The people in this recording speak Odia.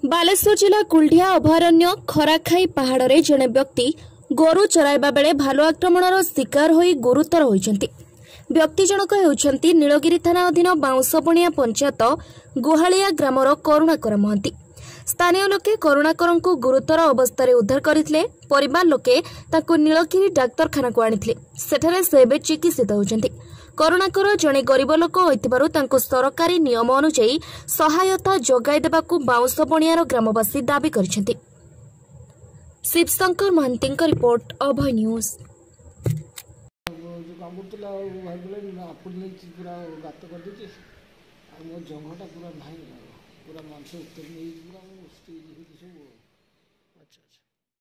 ବାଲେଶ୍ୱର ଜିଲ୍ଲା କୁଲଢିଆ ଅଭୟାରଣ୍ୟ ଖରାଖାଇ ପାହାଡ଼ରେ ଜଣେ ବ୍ୟକ୍ତି ଗୋରୁ ଚରାଇବା ବେଳେ ଭାଲୁ ଆକ୍ରମଣର ଶିକାର ହୋଇ ଗୁରୁତର ହୋଇଛନ୍ତି। ବ୍ୟକ୍ତି ଜଣକ ହେଉଛନ୍ତି ନୀଳଗିରି ଥାନା ଅଧୀନ ବାଉଁଶବଣିଆ ପଞ୍ଚାୟତ ଗୁହାଳିଆ ଗ୍ରାମର କରୁଣାକର ମହାନ୍ତି। ସ୍ଥାନୀୟ ଲୋକେ କରୁଣାକରଙ୍କୁ ଗୁରୁତର ଅବସ୍ଥାରେ ଉଦ୍ଧାର କରିଥିଲେ। ପରିବାର ଲୋକେ ତାଙ୍କୁ ନୀଳଗିରି ଡାକ୍ତରଖାନାକୁ ଆଣିଥିଲେ। ସେଠାରେ ସେ ଏବେ ଚିକିତ୍ସିତ ହେଉଛନ୍ତି। କରୁଣାକର ଜଣେ ଗରିବ ଲୋକ ହୋଇଥିବାରୁ ତାଙ୍କୁ ସରକାରୀ ନିୟମ ଅନୁଯାୟୀ ସହାୟତା ଯୋଗାଇ ଦେବାକୁ ବାଉଁଶବଣିଆର ଗ୍ରାମବାସୀ ଦାବି କରିଛନ୍ତି। ଶିବଶଙ୍କର ମହାନ୍ତିଙ୍କ ରିପୋର୍ଟ ଅଭୟ ନ୍ୟୁଜ୍। ଆପୁଡ଼ି ନେଇଛି ପୁରା ଗାତ କରିଦେଇଛି। ଆଉ ମୋ ଜଙ୍ଘଟା ପୁରା ନାହିଁ ପୁରା ମାଂସ ପୁରା ଷ୍ଟିଚ୍ ହେଇକି ସବୁ